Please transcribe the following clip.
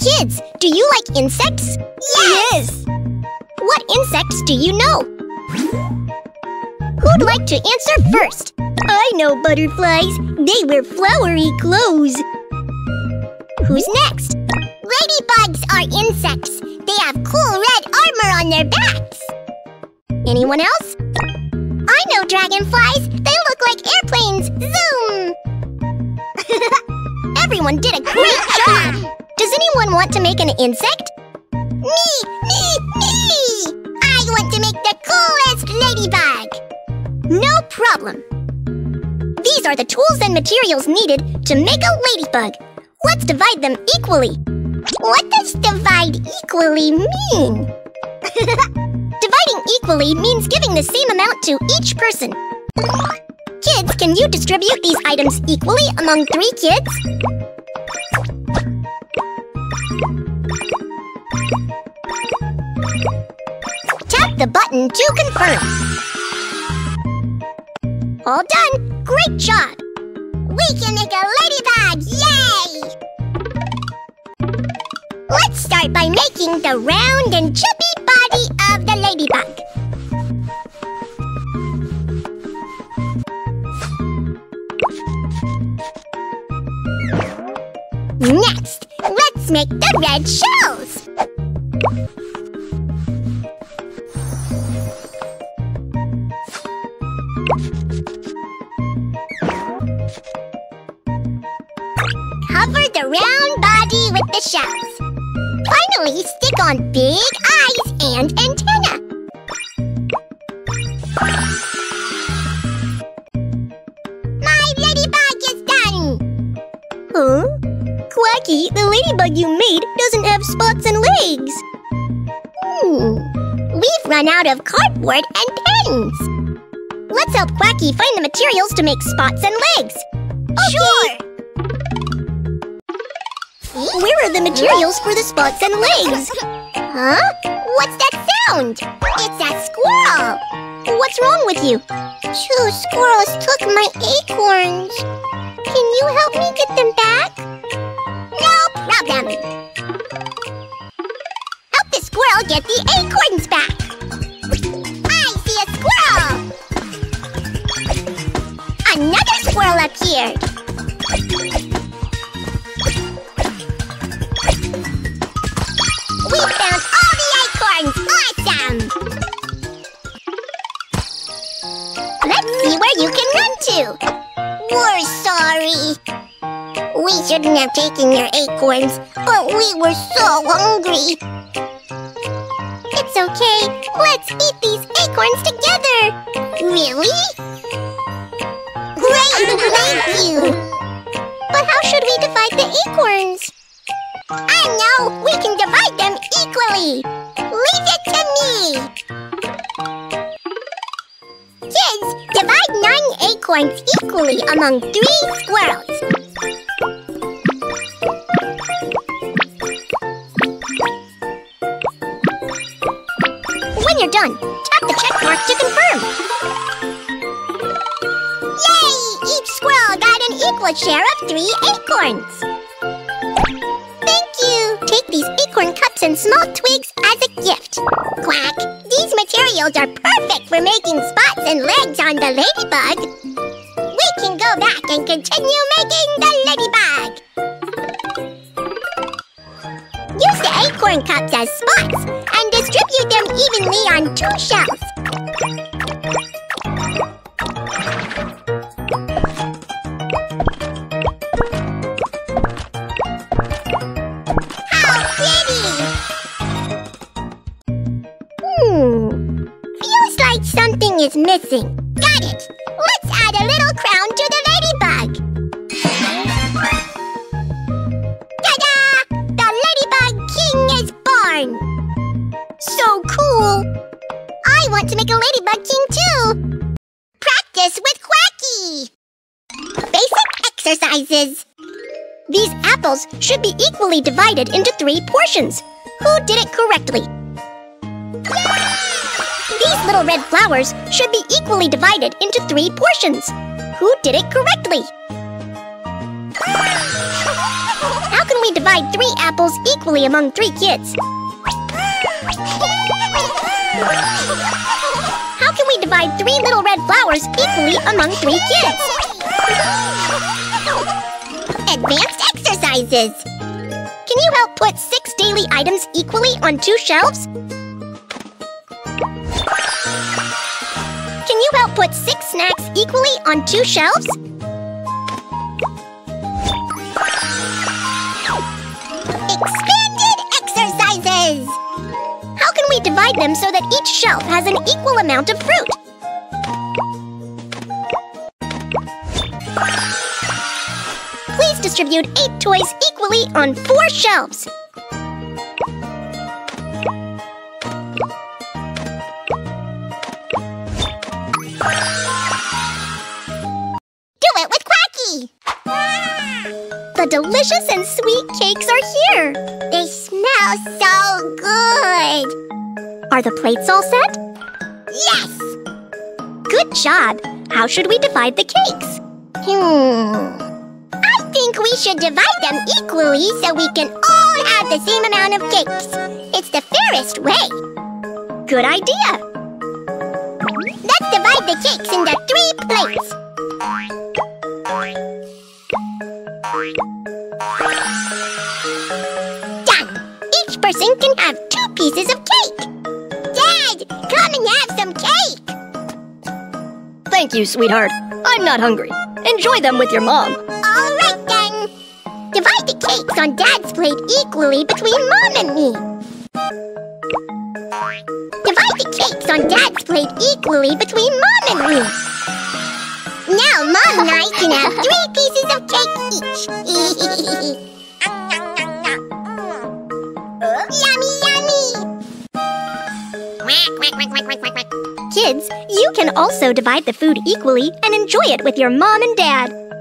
Kids, do you like insects? Yes! What insects do you know? Who'd like to answer first? I know butterflies. They wear flowery clothes. Who's next? Ladybugs are insects. They have cool red armor on their backs. Anyone else? I know dragonflies. They look like airplanes. Everyone did a great job! Does anyone want to make an insect? Me! Me! Me! I want to make the coolest ladybug! No problem. These are the tools and materials needed to make a ladybug. Let's divide them equally. What does divide equally mean? Dividing equally means giving the same amount to each person. Kids, can you distribute these items equally among three kids? The button to confirm. All done! Great job! We can make a ladybug! Yay! Let's start by making the round and chubby body of the ladybug. Next, let's make the red shells. The shells. Finally, stick on big eyes and antenna. My ladybug is done! Huh? Quacky, the ladybug you made doesn't have spots and legs. Hmm. We've run out of cardboard and pens. Let's help Quacky find the materials to make spots and legs. Sure! Where are the materials for the spots and legs? Huh? What's that sound? It's a squirrel! What's wrong with you? Two squirrels took my acorns. Can you help me get them back? No problem. Help the squirrel get the acorns sorry. We shouldn't have taken your acorns, but we were so hungry. It's okay. Let's eat these acorns together. Really? Great, thank you. But how should we divide the acorns? I know, we can divide them equally. Divide nine acorns equally among three squirrels. When you're done, tap the check mark to confirm. Yay! Each squirrel got an equal share of three acorns. Thank you. Take these acorn cups and small twigs as a gift. Materials are perfect for making spots and legs on the ladybug. We can go back and continue making the ladybug. Use the acorn cups as spots and distribute them evenly on two shells. Is missing. Got it! Let's add a little crown to the ladybug! Ta-da! The ladybug king is born! So cool. I want to make a ladybug king too! Practice with Quacky! Basic exercises. These apples should be equally divided into three portions. Who did it correctly? These little red flowers should be equally divided into three portions. Who did it correctly? How can we divide three apples equally among three kids? How can we divide three little red flowers equally among three kids? Advanced exercises. Can you help put six daily items equally on two shelves? You help put six snacks equally on two shelves? Expanded exercises. How can we divide them so that each shelf has an equal amount of fruit? Please distribute eight toys equally on four shelves. The delicious and sweet cakes are here. They smell so good. Are the plates all set? Yes. Good job. How should we divide the cakes? Hmm. I think we should divide them equally so we can all have the same amount of cakes. It's the fairest way. Good idea. Let's divide the cakes into three plates. Person can have two pieces of cake. Dad, come and have some cake. Thank you, sweetheart. I'm not hungry. Enjoy them with your mom. All right then. Divide the cakes on Dad's plate equally between Mom and me. Divide the cakes on Dad's plate equally between Mom and me. Now Mom and I can have three pieces of cake each. Kids, you can also divide the food equally and enjoy it with your mom and dad.